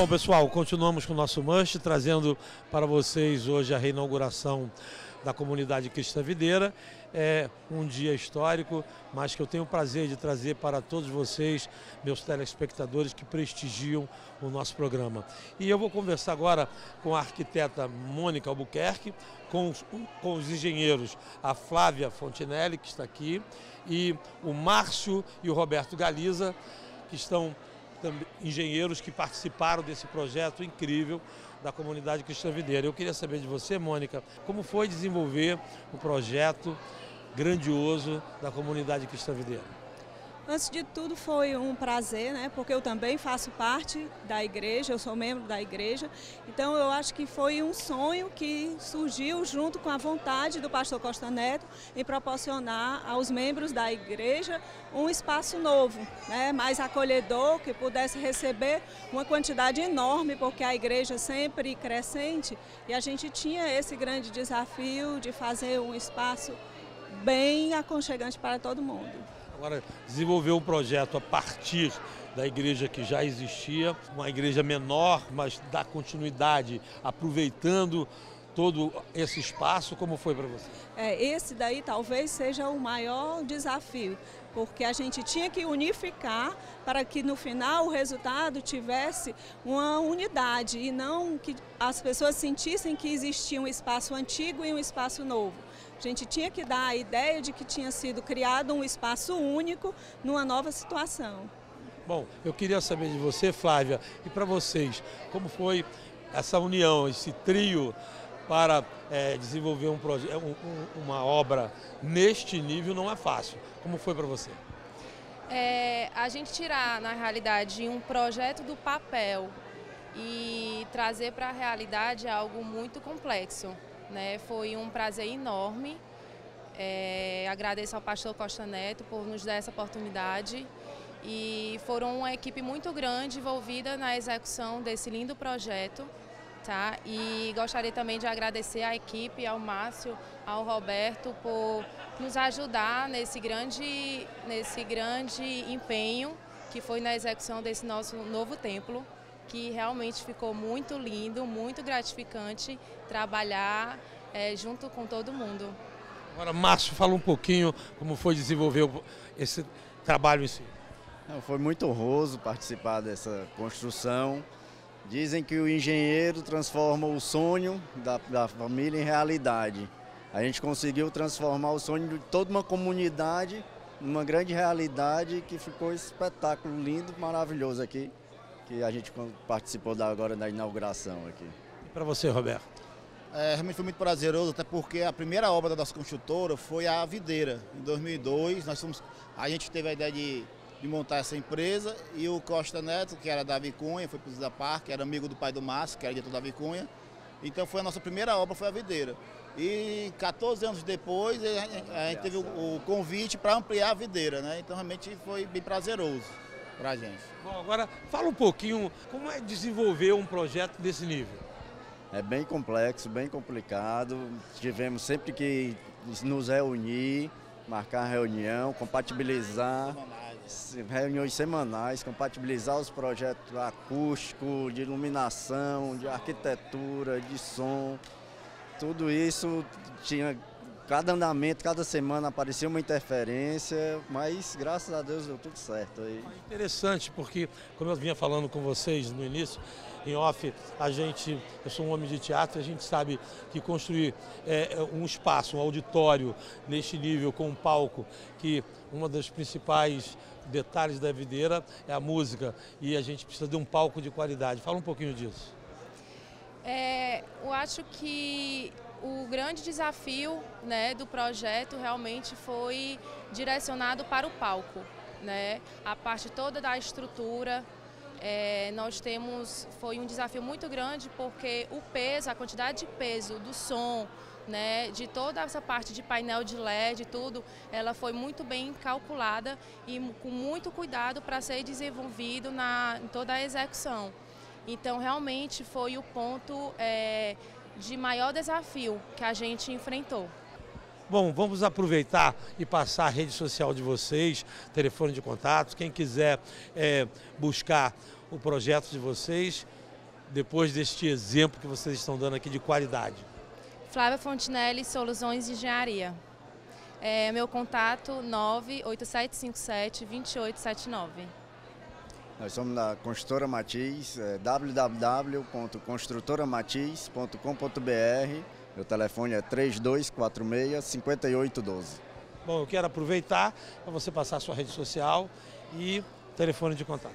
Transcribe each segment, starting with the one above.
Bom, pessoal, continuamos com o nosso Manche, trazendo para vocês hoje a reinauguração da comunidade Cristã Videira. É um dia histórico, mas que eu tenho o prazer de trazer para todos vocês, meus telespectadores que prestigiam o nosso programa. E eu vou conversar agora com a arquiteta Mônica Albuquerque, com os, com os engenheiros a Flávia Fontinelli, que está aqui, e o Márcio e o Roberto Galiza, que estão engenheiros que participaram desse projeto incrível da comunidade Cristã Videira. Eu queria saber de você, Mônica, como foi desenvolver o projeto grandioso da comunidade Cristã Videira? Antes de tudo foi um prazer, né? Porque eu também faço parte da igreja, eu sou membro da igreja. Então eu acho que foi um sonho que surgiu junto com a vontade do pastor Costa Neto em proporcionar aos membros da igreja um espaço novo, né? Mais acolhedor, que pudesse receber uma quantidade enorme, porque a igreja sempre crescente e a gente tinha esse grande desafio de fazer um espaço bem aconchegante para todo mundo. Agora, desenvolver um projeto a partir da igreja que já existia, uma igreja menor, mas dá continuidade, aproveitando todo esse espaço, como foi para você? É, esse daí talvez seja o maior desafio, porque a gente tinha que unificar para que no final o resultado tivesse uma unidade e não que as pessoas sentissem que existia um espaço antigo e um espaço novo. A gente tinha que dar a ideia de que tinha sido criado um espaço único numa nova situação. Bom, eu queria saber de você, Flávia, e para vocês, como foi essa união, esse trio para é, desenvolver um projeto, um, um, uma obra neste nível não é fácil. Como foi para você? É, a gente tirar, na realidade, um projeto do papel e trazer para a realidade é algo muito complexo. Né? Foi um prazer enorme. É, agradeço ao pastor Costa Neto por nos dar essa oportunidade. E foram uma equipe muito grande envolvida na execução desse lindo projeto. Tá? E gostaria também de agradecer à equipe, ao Márcio, ao Roberto, por nos ajudar nesse grande, nesse grande empenho que foi na execução desse nosso novo templo que realmente ficou muito lindo, muito gratificante trabalhar é, junto com todo mundo. Agora, Márcio, fala um pouquinho como foi desenvolver esse trabalho em si. Foi muito honroso participar dessa construção. Dizem que o engenheiro transforma o sonho da, da família em realidade. A gente conseguiu transformar o sonho de toda uma comunidade numa grande realidade que ficou um espetáculo lindo, maravilhoso aqui que a gente participou da, agora da inauguração aqui. E para você, Roberto? É, realmente foi muito prazeroso, até porque a primeira obra da nossa construtora foi a Videira. Em 2002, nós fomos, a gente teve a ideia de, de montar essa empresa e o Costa Neto, que era Davi Cunha, foi para o Parque, era amigo do pai do Márcio, que era diretor Davi Cunha. Então foi a nossa primeira obra, foi a Videira. E 14 anos depois, a gente teve o, o convite para ampliar a videira, né? Então realmente foi bem prazeroso para a gente. Bom, agora fala um pouquinho como é desenvolver um projeto desse nível. É bem complexo, bem complicado. Tivemos sempre que nos reunir, marcar reunião, compatibilizar. Reuniões semanais, compatibilizar os projetos acústicos, de iluminação, de arquitetura, de som. Tudo isso tinha cada andamento, cada semana aparecia uma interferência, mas graças a Deus deu tudo certo. aí. É interessante, porque, como eu vinha falando com vocês no início, em off, a gente, eu sou um homem de teatro, a gente sabe que construir é, é, um espaço, um auditório neste nível, com um palco, que uma das principais detalhes da videira é a música, e a gente precisa de um palco de qualidade. Fala um pouquinho disso. É, eu acho que o grande desafio né, do projeto realmente foi direcionado para o palco. Né? A parte toda da estrutura, é, nós temos, foi um desafio muito grande porque o peso, a quantidade de peso do som, né, de toda essa parte de painel de LED e tudo, ela foi muito bem calculada e com muito cuidado para ser desenvolvido na, em toda a execução. Então, realmente foi o ponto é, de maior desafio que a gente enfrentou. Bom, vamos aproveitar e passar a rede social de vocês, telefone de contato, quem quiser é, buscar o projeto de vocês, depois deste exemplo que vocês estão dando aqui de qualidade? Flávia Fontinelli, Soluções de Engenharia. É, meu contato 98757-2879. Nós somos da Construtora Matiz, é, www.construtoramatiz.com.br. Meu telefone é 3246-5812. Bom, eu quero aproveitar para você passar a sua rede social e telefone de contato.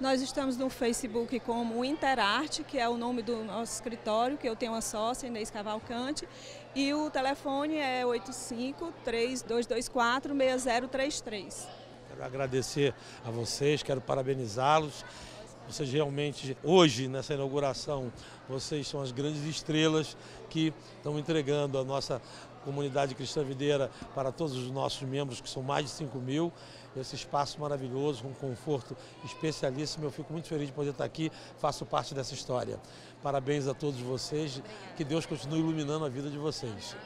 Nós estamos no Facebook como Interarte, que é o nome do nosso escritório, que eu tenho uma sócia, Inês Cavalcante, e o telefone é 85-3224-6033. Quero agradecer a vocês, quero parabenizá-los. Vocês realmente, hoje, nessa inauguração, vocês são as grandes estrelas que estão entregando a nossa comunidade cristã videira para todos os nossos membros, que são mais de 5 mil esse espaço maravilhoso, com conforto especialíssimo. Eu fico muito feliz de poder estar aqui, faço parte dessa história. Parabéns a todos vocês, que Deus continue iluminando a vida de vocês.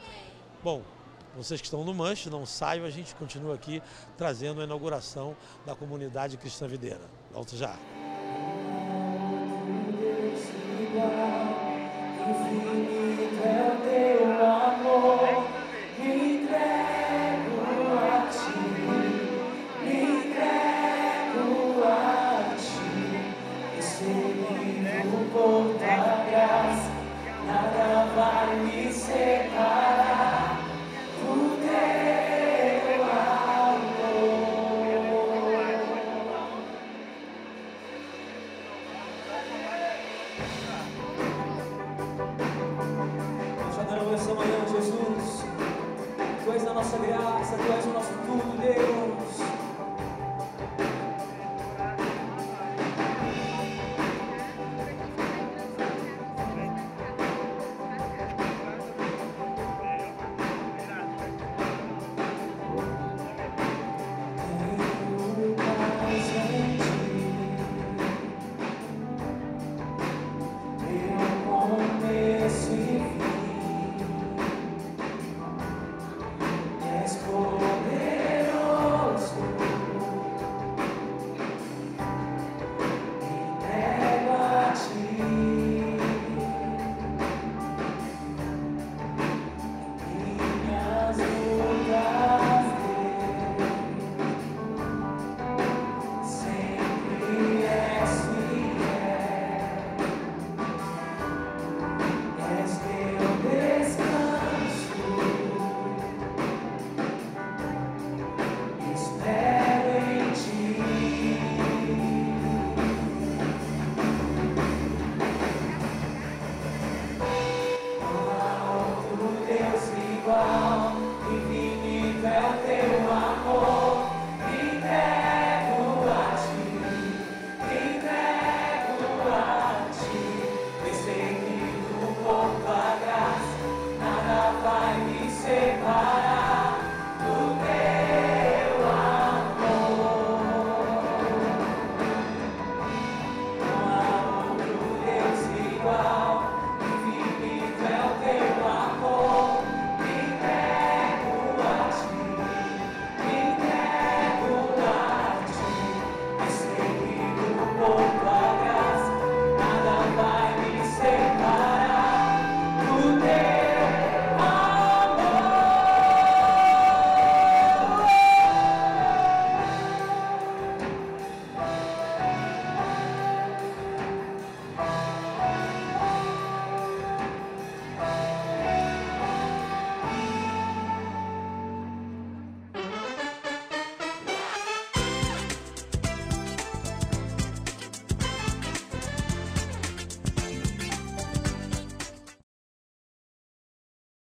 Bom, vocês que estão no Manche, não saiam, a gente continua aqui trazendo a inauguração da comunidade cristã videira. Volto já.